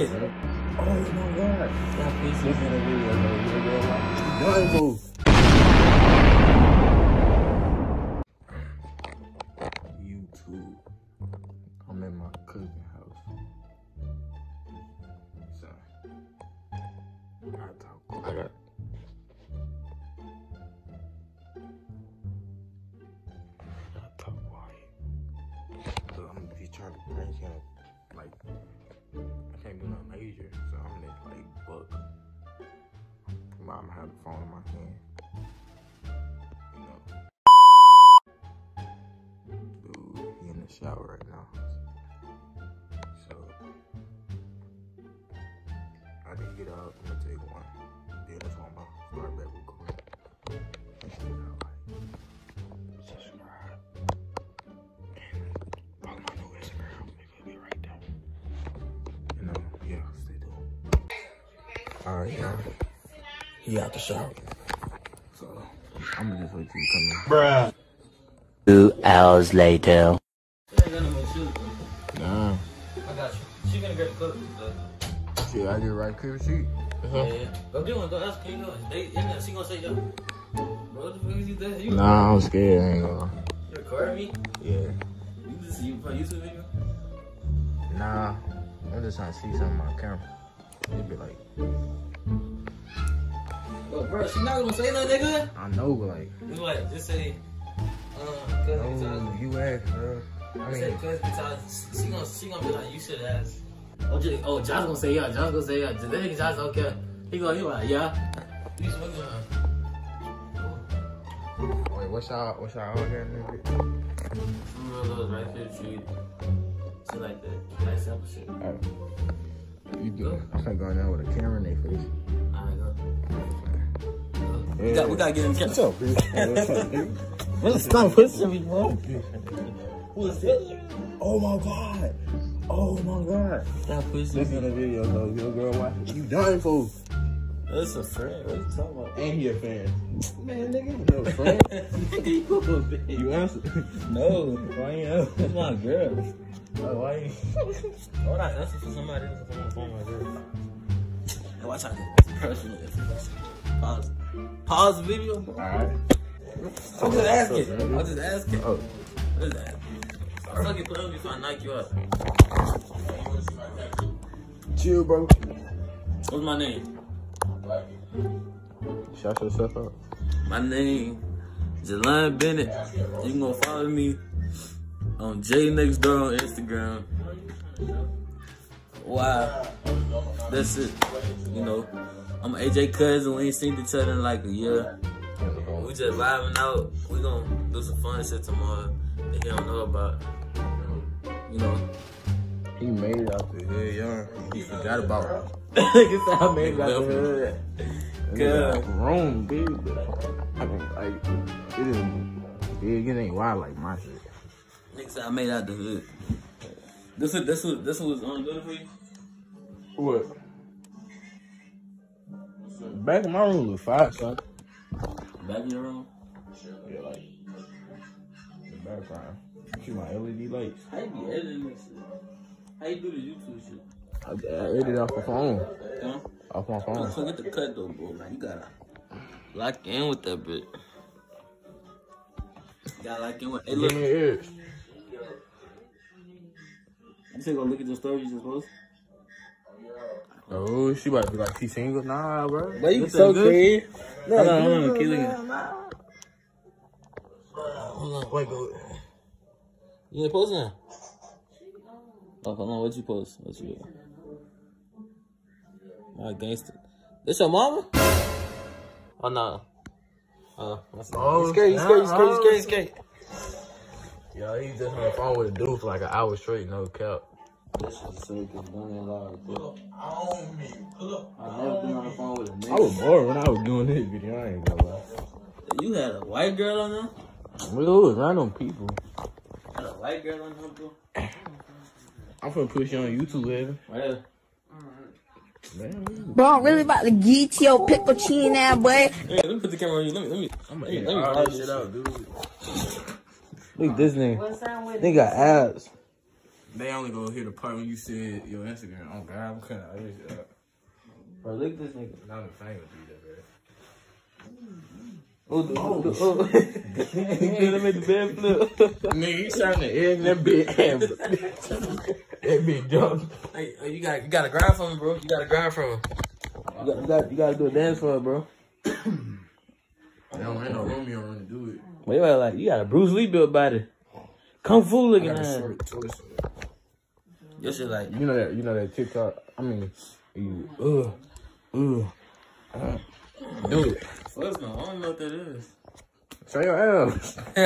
it. Oh my god. That please. This in a video, though. You know what? Nothing move. YouTube. I'm in my cousin house. So, I talk. Got. I talk quiet. So I'm gonna be trying to prank him. Like, can't do nothing major. So I'm gonna like book. I'm gonna have the phone in my hand. You know. Dude, he in the shower right now. So I didn't get out. I'm gonna take one. Then when I'm gonna start back recording. Tuned. Alright, y'all. He out the shower. So I'm gonna just wait till you come in. Bruh. Two hours later. I ain't got no more shoes, bro. Nah. I got you. She gonna grab the cookies, though. Shit, I get right crib sheet. Yeah, uh-huh. yeah. Go get one. Go ask. Can you go? They, in there, she gonna say, yo. Bro, what the fuck is you doing? You, Nah, I'm scared. I ain't gonna. you recording me? Yeah. You just you put YouTube video? Nah. I'm just trying to see something on camera. It'd be like, Yo, bro, she not gonna say nothing, nigga. I know, but like, You like, just say, uh, cause no, you ask, bro. I Say, mean, cause she gonna, she gonna be like, you should ask. Oh, J- oh, Josh gonna say yeah. Josh gonna say yeah. That nigga Josh okay. He gonna, he like, yeah. Just looking at wait, what's y'all, what's y'all on here, nigga? Some real little right here treat. Shit like that. Nice simple shit. Alright. You do. I'm finna go in there with a camera in their face. Alright, go. We got, we gotta get in the What's up, bitch? What's up, dude? Bro, stop pushing me, bro. Who is it? Oh my god. Oh my god. Stop pushing This in the video, though. Your girl watching. You done, fool. That's a friend. What you talking about? And he a fan. Man, nigga, you a friend. Nigga, you a bitch. you answer. No, why you? That's my girl. Why you? Why would I answer for somebody else if I'm phone my girl? Hey, watch out. Personal information. Pause. Pause the video. Alright. I'm just asking. I'm just asking. Oh. What is that? I'm fucking playing with you so I knock you out. Chill, bro. What's my name? Shout yourself out. My name Jelon Bennett. You can go follow me on J Next Door on Instagram. Wow. That's it. You know, I'm AJ cousin. We ain't seen each other in like a year. We just vibing out. We gonna do some fun shit tomorrow that he don't know about. You know. He made it out the hood young. He forgot about it. Said I made it out the hood. Good. Wrong, big. I mean, like, it isn't big. It ain't wild like my shit. Nigga said I made out the hood. This what this what this was on good for you? What? Back in my room was five, son. Back in your room? Yeah, like the background. See my LED lights. How you be editing this shit? How you do the YouTube shit? I, I edited off the phone. Huh? Off my phone. Look at the cut though, bro. Like, You gotta lock in with that bitch. You gotta lock in with. Hey, Give look. me your ears. You say go look at the story you just posted? Oh, she about to be like, she single? Nah, bro. But you This so good. crazy. Hold on, hold on, keep looking. Hold on, wait, go. You ain't posting that? Oh, hold on, what you post? What you My gangster. This your mama? Oh, no. Oh, that's Oh, you scared, you scared, you scared, you scared, you scared. Yo, he just on the phone with a dude for like an hour straight, no cap. This is sick, it's done in live, bro. I've never been on the phone with a I nigga. was bored when I was doing this video. I ain't gonna lie. You had a white girl on there? Well, it was random people. Had a white girl on there, bro? I'm finna push you on YouTube, baby. Right there. Man, Bro, I'm really about to get your pickle chin now, boy. Hey, let me put the camera on you. Let me, let me. I'm Let me, gonna let me all follow that this shit shit. out, dude. Look at this nigga. They got abs. They only go hear the part when you said your Instagram. Oh God, I'm kind of this up. Bro, look at this nigga. Not a fan of that, bro. Oh, the, oh, the, oh. he could have made the bed flip. Nigga, you trying to egg that big hand, bro. That big jump. hey, hey, you got you got to grind for him, bro. You got to grind for him. You got, you got, you got to do a dance for him, bro. I don't ain't no Romeo run to do it. But you got like you got a Bruce Lee built body, kung fu I looking got a ass. short torso. Your shit like You know that, you know that TikTok, I mean, you, uh, uh, uh, do it. fuck no. I don't know what that is. Show your ass.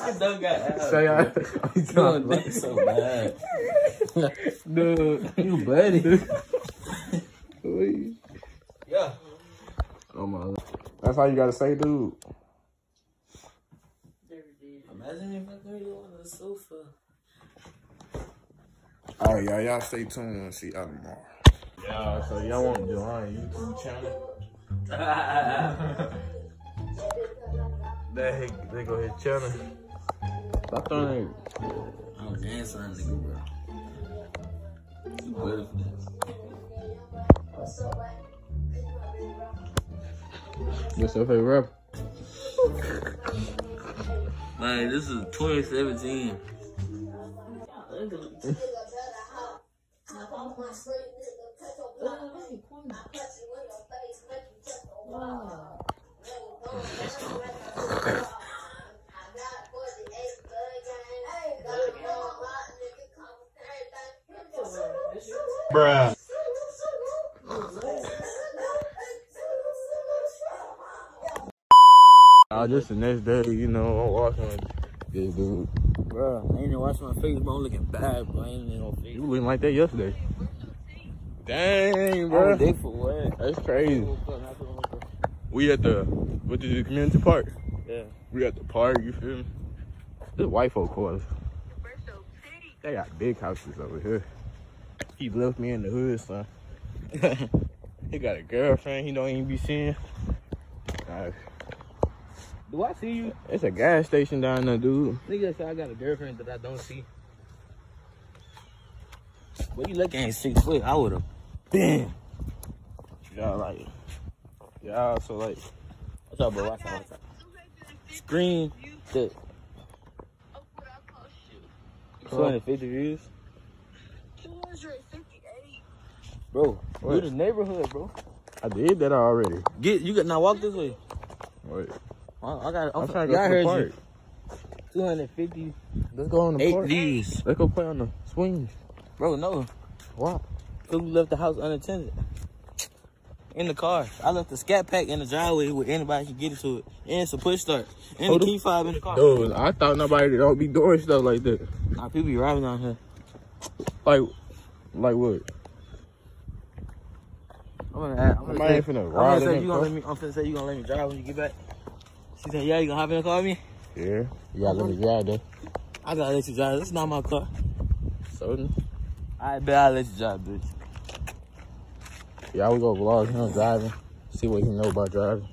I don't got ass. Show your ass. You telling doing you. so bad. Dude. You buddy. yeah. Oh my. That's all you gotta say, dude. Imagine if I could you on the sofa. All right, y'all. Y'all stay tuned and see y'all tomorrow. Yeah, so y'all want Jelani YouTube channel? that he, they go his channel. Stop throwing I'm dancing on nigga, bro. You buddy for this. What's your favorite rapper? Man, this is 2017. Uh, just the next day, you know, I'm walking with this dude. Bro, I ain't even washing my face, bro. I'm looking bad, bro. I ain't even no face. You looking like that yesterday. Dang, Bro, for what? That's crazy. We at the, what is it, community park? Yeah. We at the park, you feel me? This white folk course. They got big houses over here. He left me in the hood, son. he got a girlfriend he don't even be seeing. Uh, Do I see you? it's a gas station down there, dude. Nigga I got a girlfriend that I don't see. But you looking at six foot, I would've been. Y'all like, y'all so like, What's up, bro? What's up? What's up? Screen the 250 views. 258. Bro, What? you the neighborhood, bro. I did that already. Get you got now walk this way. Wait, I, I got. I'm, I'm trying to go to the park. you. 250 Let's go on the eight park. views, Let's go play on the swings. bro. No, Why? cause we left the house unattended. In the car, I left the scat pack in the driveway where anybody can get into it, and it's a push start, and Oh, the key fob in the car. Dude, I thought nobody don't be doing stuff like that. Nah, people be driving down here. Like, like what? I'm gonna, ask, I'm gonna Somebody say, finna I'm gonna say you gonna let me. I'm finna say you gonna let me drive when you get back. She said, "Yeah, you gonna hop in the car with me?" Yeah, you gotta let me drive though. I gotta let you drive. This is not my car. So, I bet I'll let you drive, bitch. yeah, we go vlog him driving. See what he know about driving.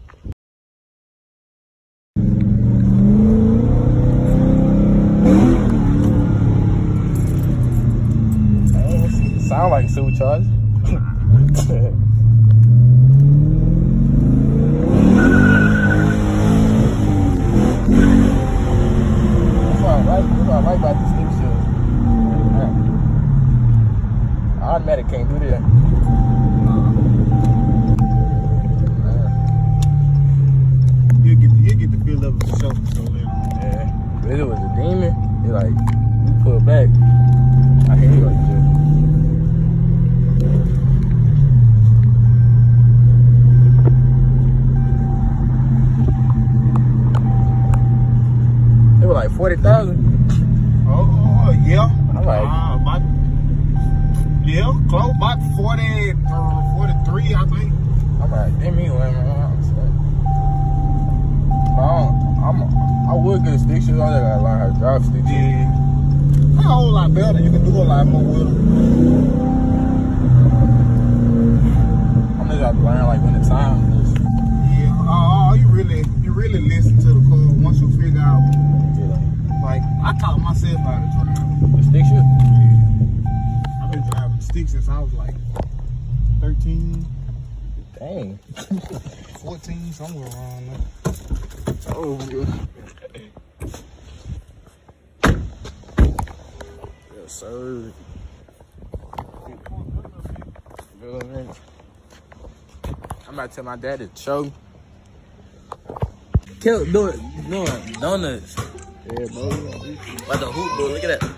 Sound like supercharged. That's why I like, that's why I like about this stick shift. Automatic can't do that. You get you get the feel of for sure. So Yeah. If it was a demon, it like you pull back. I hate it like that. It was like forty thousand. oh yeah, I'm like, uh, about, yeah, close about 40, uh, 43, I think. I'm like, damn me, man. I'm I I'm, I would get a stick shift. I just gotta learn how to drive stick shift. Yeah, a whole lot better. You can do a lot more with them. I'm just to learn like when the time somewhere around there. Oh, good. Yes, sir. I'm about to tell my dad to choke. Kill, do it. No, donuts. Yeah, bro. Like the hoop, bro. Look at that.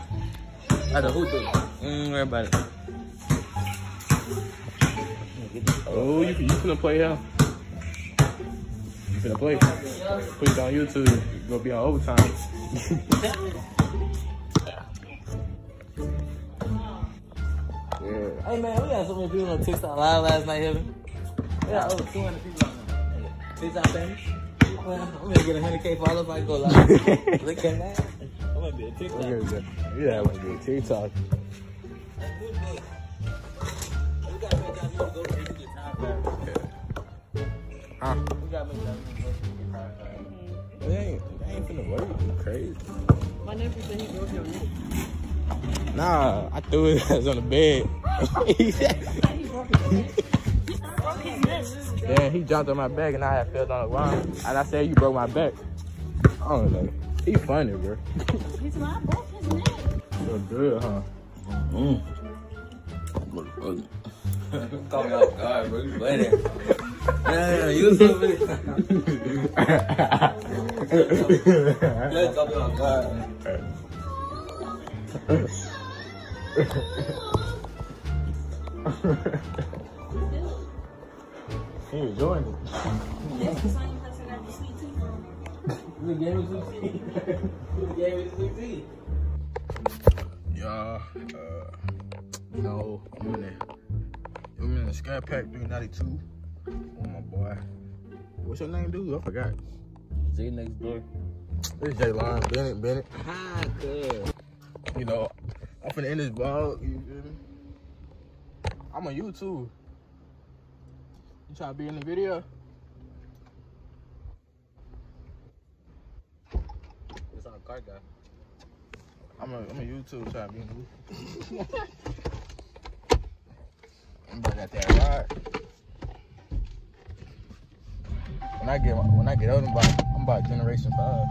Like the hoop, bro. Mm, worry about it. Oh, you, you finna play here? You finna play? Put it on YouTube. You gonna be on overtime. yeah. Hey, man, we got so many people on TikTok live last night, Heaven. We got over 200 people on there. TikTok famous. Well, I'm gonna get 100K followers if I go live. Look at that. I'm gonna be a TikTok. Look at that. Yeah, I want to do a TikTok. We gotta make that go to the time back. Huh? We gotta make that finna work. You crazy. My nephew said he broke your neck. Nah, I threw it as on the bed. He broke. He broke his neck. Then he jumped on my back and I had fell on the ground. And I said, you broke my back. I don't know. He funny, bro. He said, I broke his neck. You're good, huh? Mm. Caught me off guard, bro. You Yeah, caught me off guard. he enjoying it. The the sweet tea from. You gave me some tea. Y'all, uh, you know, I'm in the, I'm in the Scat Pack 392 with my boy. What's your name, dude? I forgot. See you next door. This is J-Line, Bennett, Bennett. Hi, good. You know, I'm finna end this vlog, you feel me? I'm on YouTube. You try to be in the video? It's our car guy. I'm a, I'm a YouTube trying to be in the video. I'm about to got that ride. When I get when I get older, I'm about, I'm about Generation Five.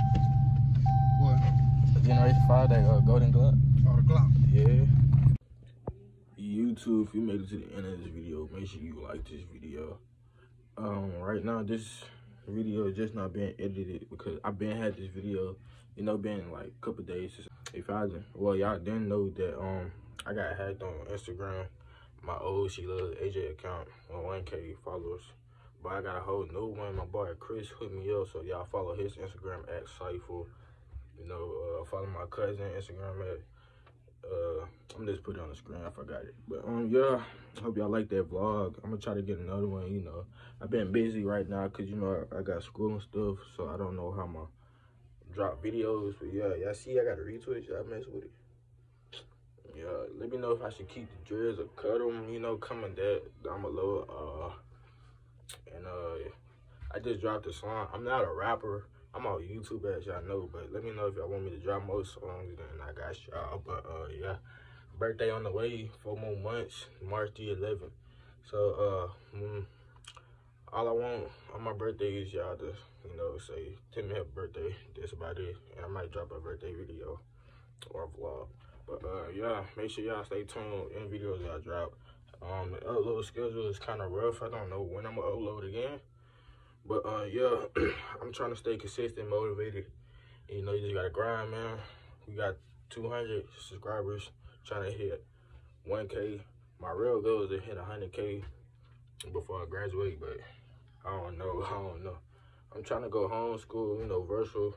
What? Generation Five, that uh, Golden Glove. Oh, the clock. Yeah. YouTube, if you made it to the end of this video, make sure you like this video. Um, right now, this video is just not being edited because I've been had this video, you know, been like a couple days since if I didn't, well, y'all didn't know that um I got hacked on Instagram, my old She Loves AJ account with 1K followers. But I got a whole new one. My boy Chris hooked me up, so y'all follow his Instagram at Cypher. You know, uh, follow my cousin Instagram at uh I'm just put it on the screen, I forgot it. But um yeah, hope y'all like that vlog. I'm gonna try to get another one, you know. I've been busy right now cause you know I, I got school and stuff, so I don't know how my drop videos. But yeah, y'all see I got a retweet, y'all mess with it. Yeah, let me know if I should keep the dreads or cut them, you know, coming that down below. Uh and uh I just dropped a song. I'm not a rapper. I'm on YouTube as y'all know, but let me know if y'all want me to drop more songs, then I got y'all. But uh, yeah, birthday on the way, four more months, March the 11th. So uh, mm, all I want on my birthday is y'all to, you know, say me happy birthday. That's about it, and I might drop a birthday video or a vlog. But uh, yeah, make sure y'all stay tuned in videos I drop. Um, the upload schedule is kind of rough. I don't know when I'm gonna upload again. But uh, yeah, I'm trying to stay consistent, motivated. You know, you just gotta grind, man. We got 200 subscribers, trying to hit 1K. My real goal is to hit 100K before I graduate, but I don't know. I don't know. I'm trying to go homeschool, you know, virtual,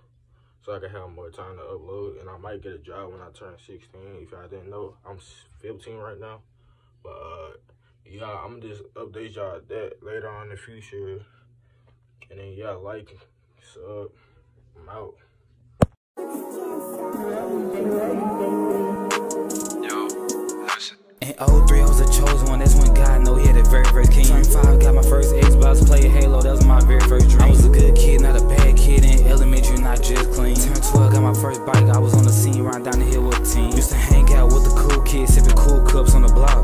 so I can have more time to upload. And I might get a job when I turn 16. If I didn't know, I'm 15 right now. But yeah, I'm just update y'all that later on in the future. And then yeah, like, sub, I'm out. In 03, I was a chosen one, that's when God know he had the very first king. five got my first Xbox, play Halo, that was my very first dream. I was a good kid, not a bad kid, in elementary, not just clean. Turn 12, got my first bike, I was on the scene, riding down the hill with a team. Used to hang out with the cool kids, sipping cool cups on the block.